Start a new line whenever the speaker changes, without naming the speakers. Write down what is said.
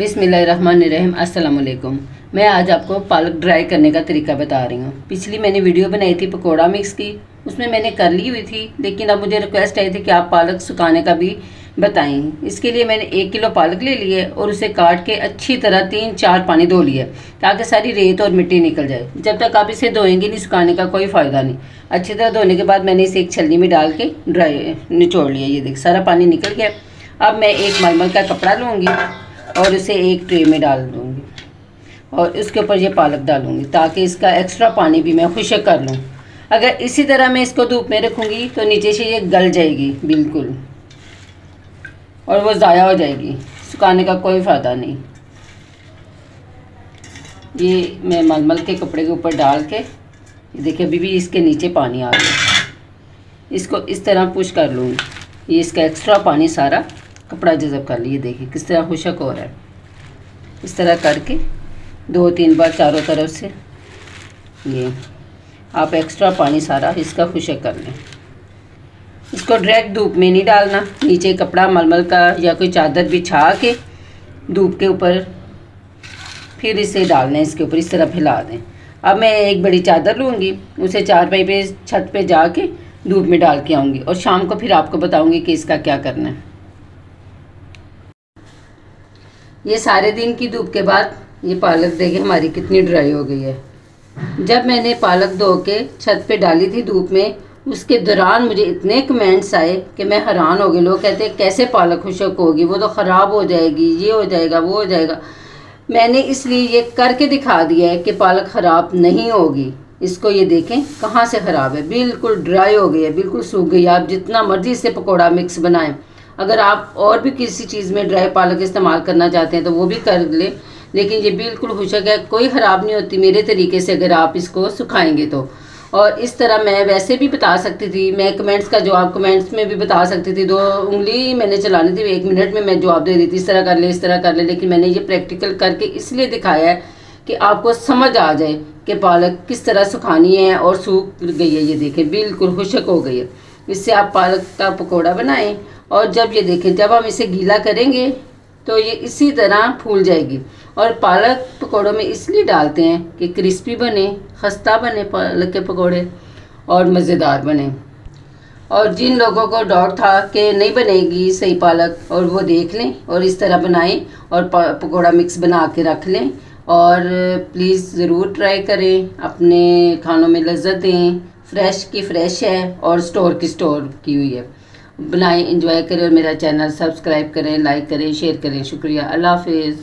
बिसमीम अस्सलाम वालेकुम मैं आज आपको पालक ड्राई करने का तरीका बता रही हूँ। पिछली मैंने वीडियो बनाई थी पकोड़ा मिक्स की, उसमें मैंने कर ली हुई थी, लेकिन अब मुझे रिक्वेस्ट आई थी कि आप पालक सुखाने का भी बताएँ। इसके लिए मैंने एक किलो पालक ले लिए और उसे काट के अच्छी तरह तीन चार पानी धो लिए, ताकि सारी रेत और मिट्टी निकल जाए। जब तक आप इसे धोएँगे नहीं, सुखाने का कोई फ़ायदा नहीं। अच्छी तरह धोने के बाद मैंने इसे एक छलनी में डाल के ड्राई निचोड़ लिया। ये देख, सारा पानी निकल गया। अब मैं एक मलमल का कपड़ा लूँगी। और इसे एक ट्रे में डाल दूँगी। और इसके ऊपर ये पालक डालूँगी ताकि इसका एक्स्ट्रा पानी भी मैं खुशक कर लूँ। अगर इसी तरह मैं इसको धूप में रखूँगी तो नीचे से ये गल जाएगी बिल्कुल। और वो ज़ाया हो जाएगी, सुखाने का कोई फ़ायदा नहीं। ये मैं मलमल के कपड़े के ऊपर डाल के देखिए अभी भी इसके नीचे पानी आ गया इसको इस तरह पुश कर लूँगी। ये इसका एक्स्ट्रा पानी सारा कपड़ा जज़ब कर लिए, देखिए, किस तरह खुशक हो रहा है। इस तरह करके दो तीन बार चारों तरफ़ से ये, आप एक्स्ट्रा पानी सारा इसका खुशक कर लें। इसको डायरेक्ट धूप में नहीं डालना, नीचे कपड़ा मलमल का या कोई चादर बिछा के धूप के ऊपर फिर इसे डाल है, इसके ऊपर इस तरह फैला दें। अब मैं एक बड़ी चादर लूँगी, उसे चार पाई पे, छत पे जाके धूप में डाल के आऊँगी और शाम को फिर आपको बताऊँगी कि इसका क्या करना है। ये सारे दिन की धूप के बाद ये पालक देखे, हमारी कितनी ड्राई हो गई है। जब मैंने पालक धो के छत पे डाली थी धूप में, उसके दौरान मुझे इतने कमेंट्स आए कि मैं हैरान हो गई। लोग कहते हैं, कैसे पालक खुशक होगी वो तो ख़राब हो जाएगी, ये हो जाएगा, वो हो जाएगा। मैंने इसलिए ये करके दिखा दिया है कि पालक ख़राब नहीं होगी। इसको ये देखें, कहाँ से ख़राब है? बिल्कुल ड्राई हो गई है, बिल्कुल सूख गई आप जितना मर्ज़ी इससे पकौड़ा मिक्स बनाएँ। अगर आप और भी किसी चीज़ में ड्राई पालक इस्तेमाल करना चाहते हैं तो वो भी कर लें। लेकिन ये बिल्कुल खुशक है कोई ख़राब नहीं होती मेरे तरीके से, अगर आप इसको सुखाएँगे तो। और इस तरह मैं वैसे भी बता सकती थी, मैं कमेंट्स का जवाब कमेंट्स में भी बता सकती थी। दो उंगली मैंने चलानी थी, एक मिनट में मैं जवाब दे दी थी, इस तरह कर ले, इस तरह कर ले। लेकिन मैंने ये प्रैक्टिकल करके इसलिए दिखाया है कि आपको समझ आ जाए कि पालक किस तरह सुखानी है और सूख गई है, ये देखें। बिल्कुल खुशक हो गई है। इससे आप पालक का पकौड़ा बनाएँ और जब ये देखें, जब हम इसे गीला करेंगे तो ये इसी तरह फूल जाएगी। और पालक पकौड़ों में इसलिए डालते हैं कि क्रिस्पी बने, खस्ता बने पालक के पकौड़े और मज़ेदार बने। और जिन लोगों को डाउट था कि नहीं बनेगी सही पालक, और वो देख लें और इस तरह बनाएँ और पकौड़ा मिक्स बना के रख लें। और प्लीज़ ज़रूर ट्राई करें, अपने खानों में लज्जत दें। फ्रेश की फ्रेश है और स्टोर की स्टोर की हुई है। बनाएँ इंजॉय करें और मेरा चैनल सब्सक्राइब करें लाइक करें शेयर करें। शुक्रिया। अल्लाह हाफिज़।